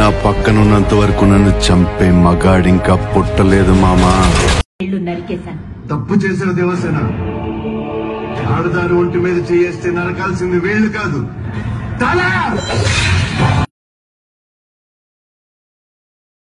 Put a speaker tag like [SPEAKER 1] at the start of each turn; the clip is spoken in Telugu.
[SPEAKER 1] నా పక్కనున్నంత వరకు నన్ను చంపే మగాడింకా పుట్టలేదు మామా.
[SPEAKER 2] తప్పు చేసిన దేవసేన ఆడదాని ఒంటి మీద చేయేస్తే నరకాల్సింది వీళ్ళు కాదు. తల